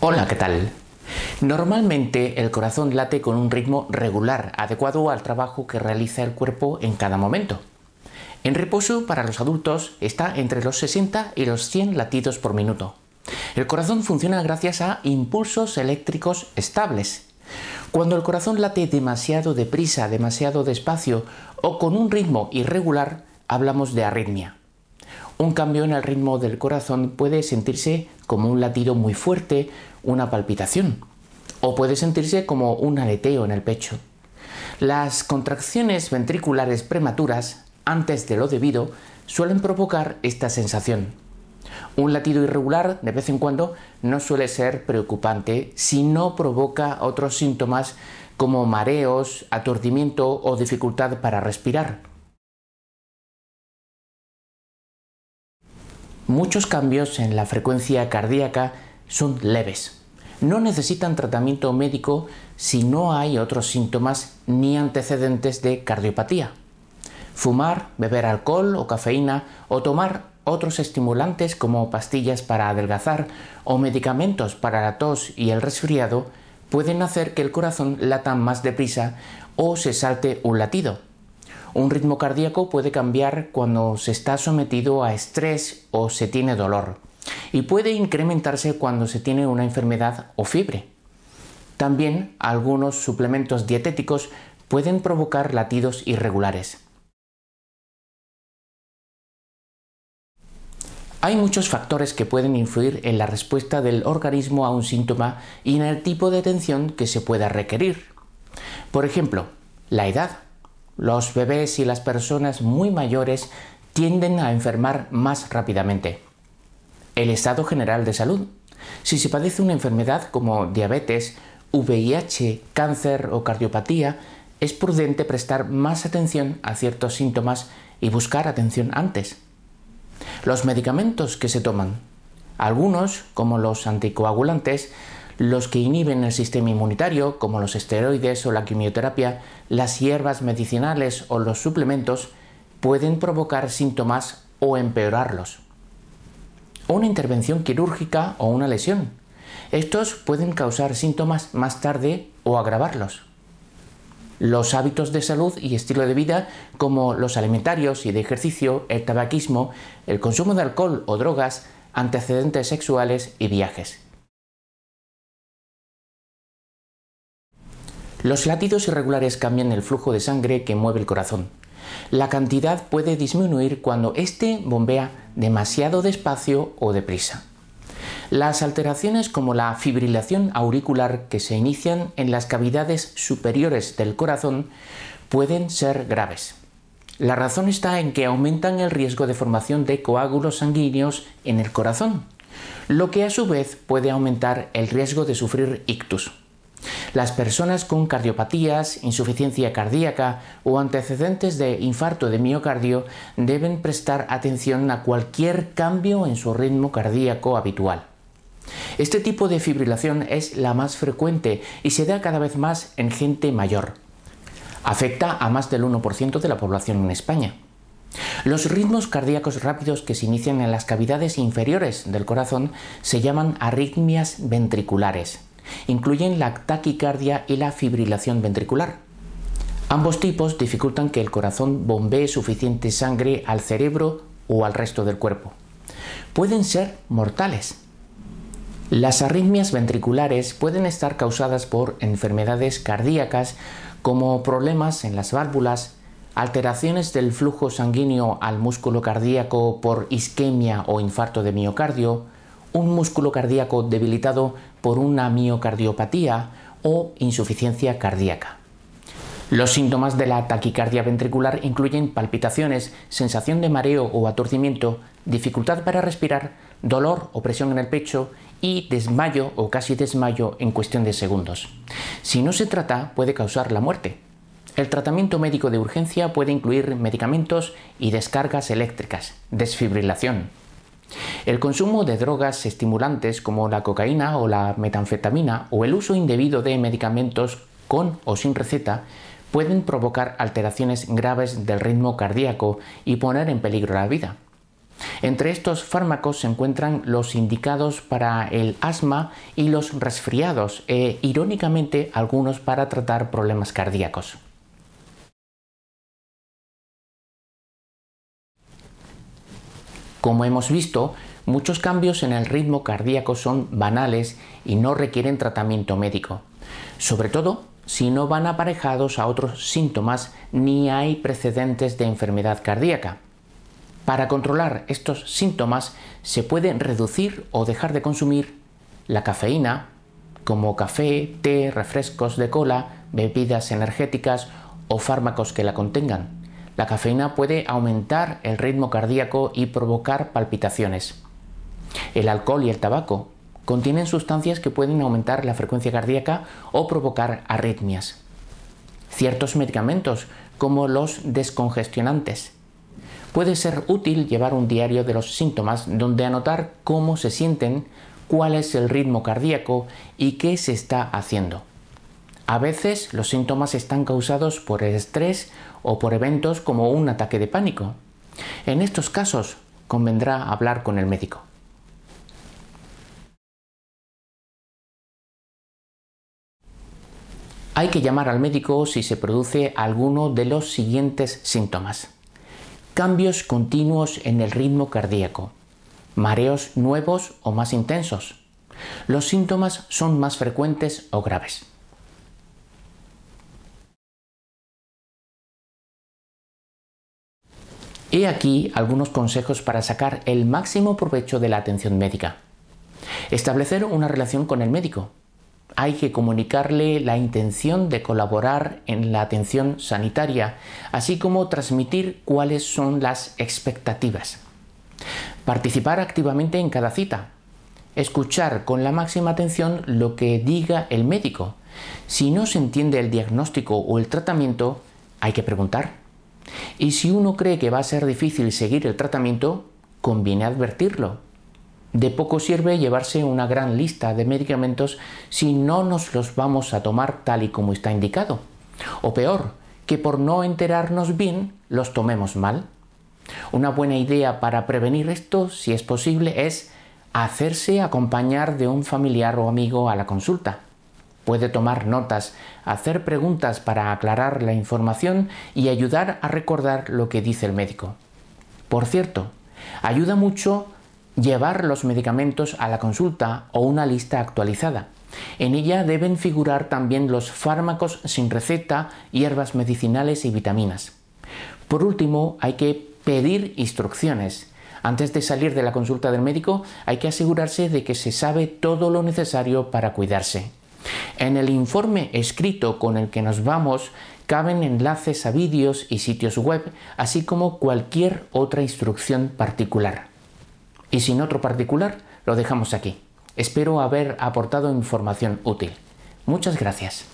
Hola, ¿qué tal? Normalmente el corazón late con un ritmo regular, adecuado al trabajo que realiza el cuerpo en cada momento. En reposo para los adultos está entre los 60 y los 100 latidos por minuto. El corazón funciona gracias a impulsos eléctricos estables. Cuando el corazón late demasiado deprisa, demasiado despacio o con un ritmo irregular, hablamos de arritmia. Un cambio en el ritmo del corazón puede sentirse como un latido muy fuerte, una palpitación, o puede sentirse como un aleteo en el pecho. Las contracciones ventriculares prematuras, antes de lo debido, suelen provocar esta sensación. Un latido irregular de vez en cuando no suele ser preocupante si no provoca otros síntomas como mareos, aturdimiento o dificultad para respirar. Muchos cambios en la frecuencia cardíaca son leves. No necesitan tratamiento médico si no hay otros síntomas ni antecedentes de cardiopatía. Fumar, beber alcohol o cafeína o tomar otros estimulantes como pastillas para adelgazar o medicamentos para la tos y el resfriado pueden hacer que el corazón lata más deprisa o se salte un latido. Un ritmo cardíaco puede cambiar cuando se está sometido a estrés o se tiene dolor y puede incrementarse cuando se tiene una enfermedad o fiebre. También algunos suplementos dietéticos pueden provocar latidos irregulares. Hay muchos factores que pueden influir en la respuesta del organismo a un síntoma y en el tipo de atención que se pueda requerir. Por ejemplo, la edad. Los bebés y las personas muy mayores tienden a enfermar más rápidamente. El estado general de salud. Si se padece una enfermedad como diabetes, VIH, cáncer o cardiopatía, es prudente prestar más atención a ciertos síntomas y buscar atención antes. Los medicamentos que se toman. Algunos, como los anticoagulantes, los que inhiben el sistema inmunitario, como los esteroides o la quimioterapia, las hierbas medicinales o los suplementos, pueden provocar síntomas o empeorarlos. Una intervención quirúrgica o una lesión. Estos pueden causar síntomas más tarde o agravarlos. Los hábitos de salud y estilo de vida, como los alimentarios y de ejercicio, el tabaquismo, el consumo de alcohol o drogas, antecedentes sexuales y viajes. Los latidos irregulares cambian el flujo de sangre que mueve el corazón. La cantidad puede disminuir cuando éste bombea demasiado despacio o deprisa. Las alteraciones como la fibrilación auricular que se inician en las cavidades superiores del corazón pueden ser graves. La razón está en que aumentan el riesgo de formación de coágulos sanguíneos en el corazón, lo que a su vez puede aumentar el riesgo de sufrir ictus. Las personas con cardiopatías, insuficiencia cardíaca o antecedentes de infarto de miocardio deben prestar atención a cualquier cambio en su ritmo cardíaco habitual. Este tipo de fibrilación es la más frecuente y se da cada vez más en gente mayor. Afecta a más del 1% de la población en España. Los ritmos cardíacos rápidos que se inician en las cavidades inferiores del corazón se llaman arritmias ventriculares incluyen la taquicardia y la fibrilación ventricular. Ambos tipos dificultan que el corazón bombee suficiente sangre al cerebro o al resto del cuerpo. Pueden ser mortales. Las arritmias ventriculares pueden estar causadas por enfermedades cardíacas como problemas en las válvulas, alteraciones del flujo sanguíneo al músculo cardíaco por isquemia o infarto de miocardio, un músculo cardíaco debilitado por una miocardiopatía o insuficiencia cardíaca. Los síntomas de la taquicardia ventricular incluyen palpitaciones, sensación de mareo o aturdimiento, dificultad para respirar, dolor o presión en el pecho y desmayo o casi desmayo en cuestión de segundos. Si no se trata, puede causar la muerte. El tratamiento médico de urgencia puede incluir medicamentos y descargas eléctricas, desfibrilación, el consumo de drogas estimulantes como la cocaína o la metanfetamina o el uso indebido de medicamentos con o sin receta pueden provocar alteraciones graves del ritmo cardíaco y poner en peligro la vida. Entre estos fármacos se encuentran los indicados para el asma y los resfriados e, irónicamente, algunos para tratar problemas cardíacos. Como hemos visto, muchos cambios en el ritmo cardíaco son banales y no requieren tratamiento médico, sobre todo si no van aparejados a otros síntomas ni hay precedentes de enfermedad cardíaca. Para controlar estos síntomas se puede reducir o dejar de consumir la cafeína, como café, té, refrescos de cola, bebidas energéticas o fármacos que la contengan. La cafeína puede aumentar el ritmo cardíaco y provocar palpitaciones. El alcohol y el tabaco contienen sustancias que pueden aumentar la frecuencia cardíaca o provocar arritmias. Ciertos medicamentos, como los descongestionantes, Puede ser útil llevar un diario de los síntomas donde anotar cómo se sienten, cuál es el ritmo cardíaco y qué se está haciendo. A veces los síntomas están causados por estrés o por eventos como un ataque de pánico. En estos casos convendrá hablar con el médico. Hay que llamar al médico si se produce alguno de los siguientes síntomas cambios continuos en el ritmo cardíaco, mareos nuevos o más intensos. Los síntomas son más frecuentes o graves. He aquí algunos consejos para sacar el máximo provecho de la atención médica. Establecer una relación con el médico hay que comunicarle la intención de colaborar en la atención sanitaria, así como transmitir cuáles son las expectativas. Participar activamente en cada cita. Escuchar con la máxima atención lo que diga el médico. Si no se entiende el diagnóstico o el tratamiento, hay que preguntar. Y si uno cree que va a ser difícil seguir el tratamiento, conviene advertirlo de poco sirve llevarse una gran lista de medicamentos si no nos los vamos a tomar tal y como está indicado. O peor, que por no enterarnos bien los tomemos mal. Una buena idea para prevenir esto, si es posible, es hacerse acompañar de un familiar o amigo a la consulta. Puede tomar notas, hacer preguntas para aclarar la información y ayudar a recordar lo que dice el médico. Por cierto, ayuda mucho llevar los medicamentos a la consulta o una lista actualizada. En ella deben figurar también los fármacos sin receta, hierbas medicinales y vitaminas. Por último, hay que pedir instrucciones. Antes de salir de la consulta del médico hay que asegurarse de que se sabe todo lo necesario para cuidarse. En el informe escrito con el que nos vamos caben enlaces a vídeos y sitios web, así como cualquier otra instrucción particular. Y sin otro particular, lo dejamos aquí. Espero haber aportado información útil. Muchas gracias.